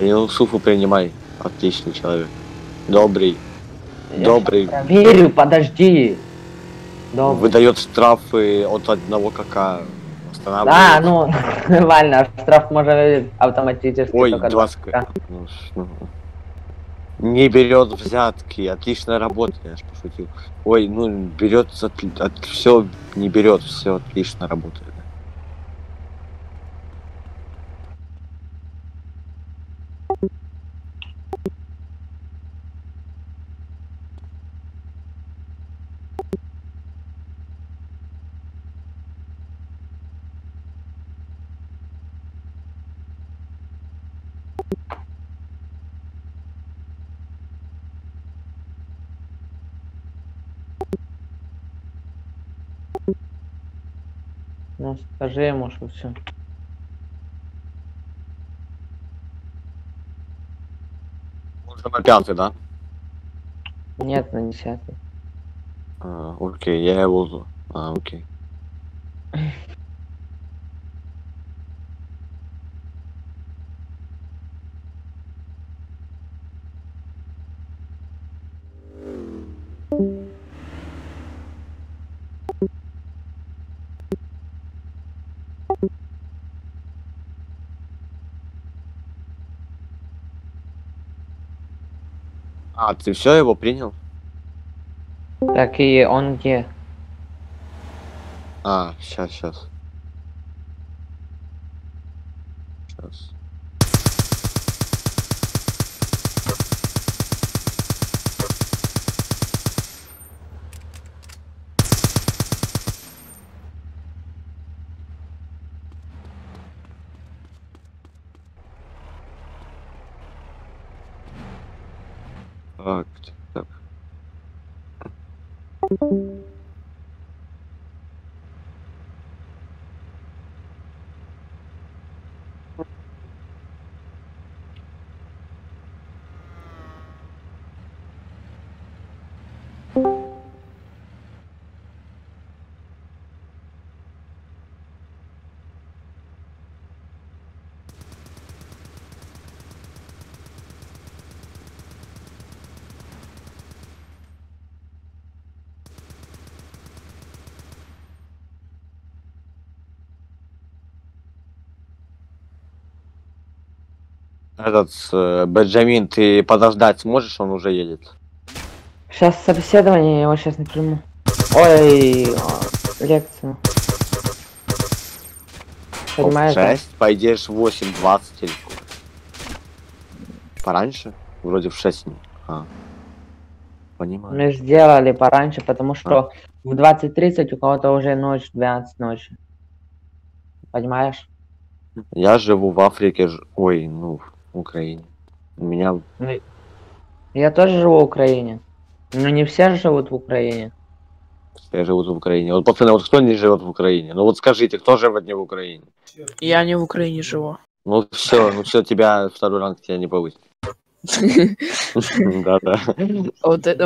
Юсуфу принимай. Отличный человек. Добрый. Я Добрый. Проверю, подожди. Добрый. Выдает штрафы от одного кака. Да, ну, нормально, штраф можно автоматически. Ой, два ну, ну. Не берет взятки, отлично работает, я ж пошутил. Ой, ну берет от, все не берет, все отлично работает. Ну, скажи ему, что все. Уже на пятый, да? Нет, на десятый. А, окей, я его. А, окей. А, ты все его принял? Так и он где? А, сейчас, сейчас. Сейчас. Так, так. Этот э, Бенджамин, ты подождать сможешь, он уже едет. Сейчас собеседование, я его сейчас не приму. Ой, а, лекцию. Понимаешь, да? 6, пойдешь в 8.20 или? Пораньше? Вроде в 6. А. Понимаю. Мы сделали пораньше, потому что в 20.30 у кого-то уже ночь, 12 ночи. Понимаешь? Я живу в Африке, ж- ой, ну, в Украине. У меня Ну, Я тоже живу в Украине. Но не все живут в Украине. все живут в Украине. Вот, пацаны, вот кто не живет в Украине? Ну вот скажите, кто живет не в Украине? Я не в Украине живу. Ну все, ну все, тебя второй ранг тебя не повысит. Да-да. Вот это